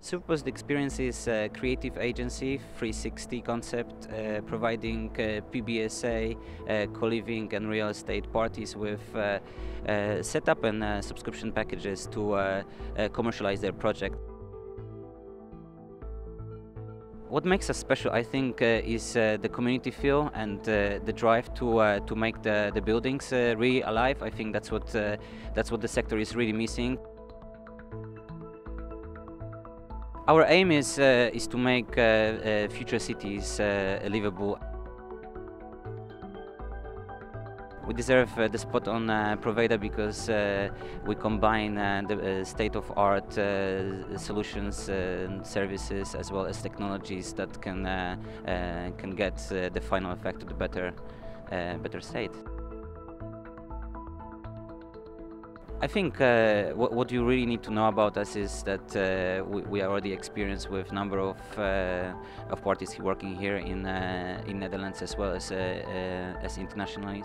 Super Positive Experience is a creative agency, 360 concept, uh, providing uh, PBSA, uh, co-living and real estate parties with uh, uh, setup and uh, subscription packages to uh, uh, commercialize their project. What makes us special, I think, uh, is uh, the community feel and uh, the drive to uh, to make the, the buildings uh, really alive. I think that's what uh, that's what the sector is really missing. Our aim is uh, is to make uh, uh, future cities uh, livable. We deserve uh, the spot on uh, Provada because uh, we combine the state-of-art solutions and services as well as technologies that can can get the final effect to the better better state. I think uh, what, what you really need to know about us is that uh, we, we already experienced with number of uh, of parties working here in uh, in Netherlands as well as uh, uh, as internationally.